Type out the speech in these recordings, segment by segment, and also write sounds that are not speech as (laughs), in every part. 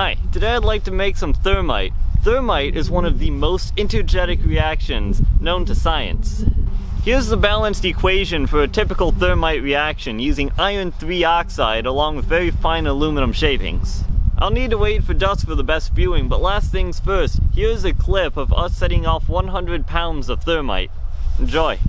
Hi, today I'd like to make some thermite. Thermite is one of the most energetic reactions known to science. Here's the balanced equation for a typical thermite reaction using iron 3 oxide along with very fine aluminum shavings. I'll need to wait for dusk for the best viewing, but last things first, here's a clip of us setting off 100 pounds of thermite. Enjoy.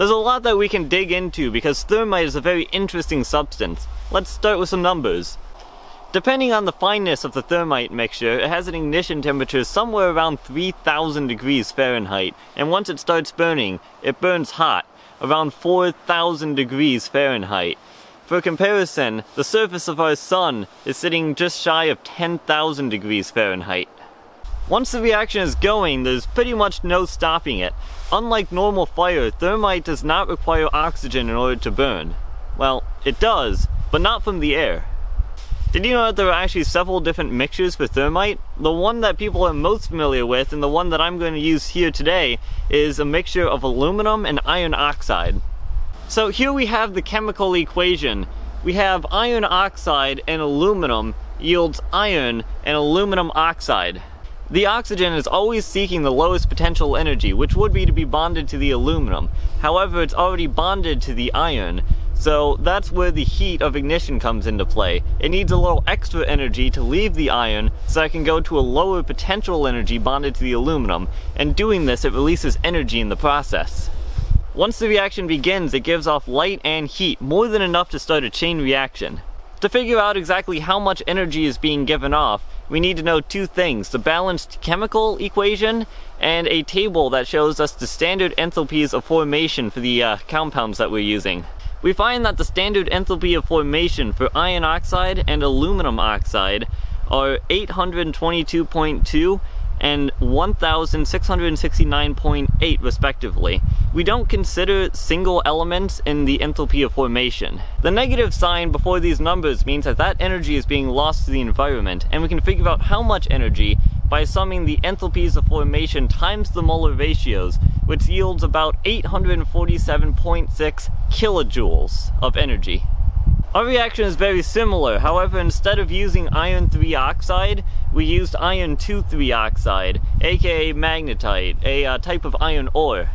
There's a lot that we can dig into because thermite is a very interesting substance. Let's start with some numbers. Depending on the fineness of the thermite mixture, it has an ignition temperature somewhere around 3000 degrees Fahrenheit, and once it starts burning, it burns hot, around 4000 degrees Fahrenheit. For comparison, the surface of our sun is sitting just shy of 10,000 degrees Fahrenheit. Once the reaction is going, there's pretty much no stopping it. Unlike normal fire, thermite does not require oxygen in order to burn. Well, it does, but not from the air. Did you know that there are actually several different mixtures for thermite? The one that people are most familiar with, and the one that I'm going to use here today, is a mixture of aluminum and iron oxide. So here we have the chemical equation. We have iron oxide and aluminum yields iron and aluminum oxide. The oxygen is always seeking the lowest potential energy, which would be to be bonded to the aluminum. However, it's already bonded to the iron, so that's where the heat of ignition comes into play. It needs a little extra energy to leave the iron so it can go to a lower potential energy bonded to the aluminum, and doing this it releases energy in the process. Once the reaction begins, it gives off light and heat, more than enough to start a chain reaction. To figure out exactly how much energy is being given off, we need to know two things, the balanced chemical equation and a table that shows us the standard enthalpies of formation for the uh, compounds that we're using. We find that the standard enthalpy of formation for iron oxide and aluminum oxide are 822.2 and 1669.8 respectively. We don't consider single elements in the enthalpy of formation. The negative sign before these numbers means that that energy is being lost to the environment, and we can figure out how much energy by summing the enthalpies of formation times the molar ratios, which yields about 847.6 kilojoules of energy. Our reaction is very similar, however instead of using iron 3 oxide, we used iron 2 3 oxide, aka magnetite, a uh, type of iron ore.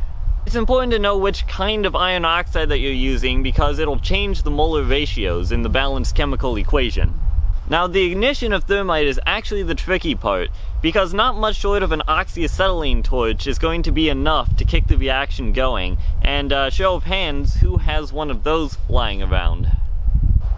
It's important to know which kind of iron oxide that you're using because it'll change the molar ratios in the balanced chemical equation. Now the ignition of thermite is actually the tricky part, because not much short of an oxyacetylene torch is going to be enough to kick the reaction going, and uh, show of hands, who has one of those lying around?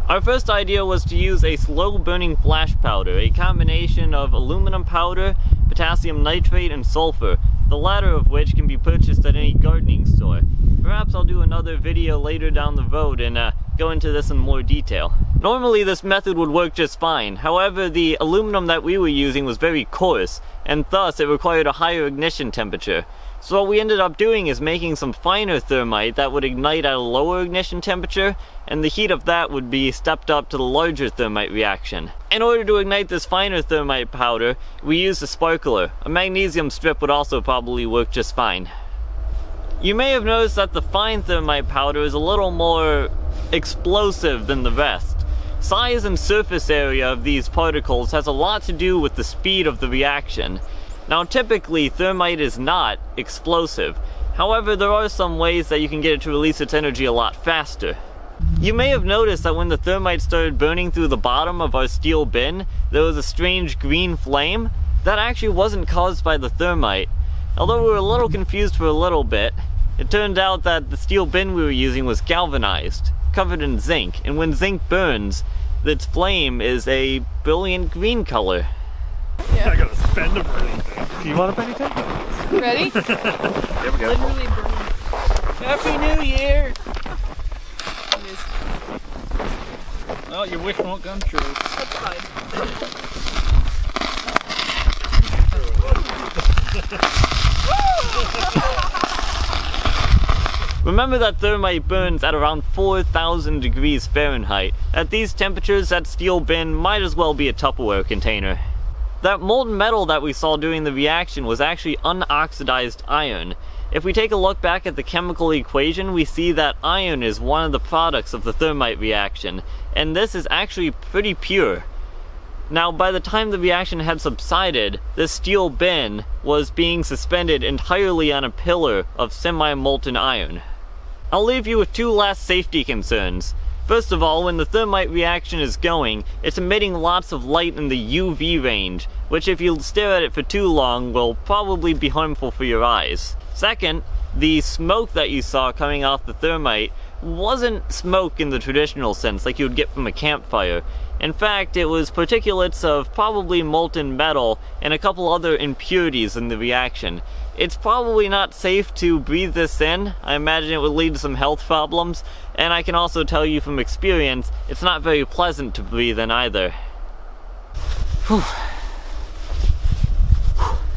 Our first idea was to use a slow burning flash powder, a combination of aluminum powder, potassium nitrate, and sulfur, the latter of which can be purchased at any gardening store. Perhaps I'll do another video later down the road and uh, go into this in more detail. Normally this method would work just fine, however the aluminum that we were using was very coarse, and thus it required a higher ignition temperature. So what we ended up doing is making some finer thermite that would ignite at a lower ignition temperature, and the heat of that would be stepped up to the larger thermite reaction. In order to ignite this finer thermite powder, we used a sparkler. A magnesium strip would also probably work just fine. You may have noticed that the fine thermite powder is a little more explosive than the rest. Size and surface area of these particles has a lot to do with the speed of the reaction. Now typically thermite is not explosive, however there are some ways that you can get it to release its energy a lot faster. You may have noticed that when the thermite started burning through the bottom of our steel bin, there was a strange green flame. That actually wasn't caused by the thermite. Although we were a little confused for a little bit, it turned out that the steel bin we were using was galvanized, covered in zinc, and when zinc burns, its flame is a brilliant green color. Yeah. I gotta spend a burning thing. Do you want a penny tank? Ready? (laughs) Here we go. Literally burning. Happy New Year! It is. Well, your wish won't come true. That's fine. (laughs) Remember that thermite burns at around 4,000 degrees Fahrenheit. At these temperatures, that steel bin might as well be a Tupperware container. That molten metal that we saw during the reaction was actually unoxidized iron. If we take a look back at the chemical equation, we see that iron is one of the products of the thermite reaction, and this is actually pretty pure. Now, by the time the reaction had subsided, this steel bin was being suspended entirely on a pillar of semi-molten iron. I'll leave you with two last safety concerns. First of all, when the thermite reaction is going, it's emitting lots of light in the UV range, which if you stare at it for too long will probably be harmful for your eyes. Second, the smoke that you saw coming off the thermite wasn't smoke in the traditional sense like you would get from a campfire. In fact, it was particulates of probably molten metal and a couple other impurities in the reaction. It's probably not safe to breathe this in. I imagine it would lead to some health problems, and I can also tell you from experience, it's not very pleasant to breathe in either. Whew.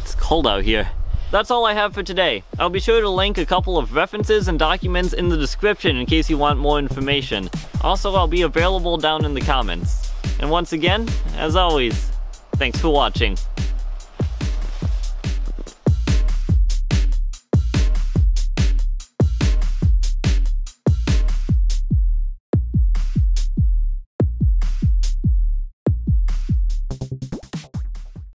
It's cold out here. That's all I have for today. I'll be sure to link a couple of references and documents in the description in case you want more information. Also, I'll be available down in the comments. And once again, as always, thanks for watching.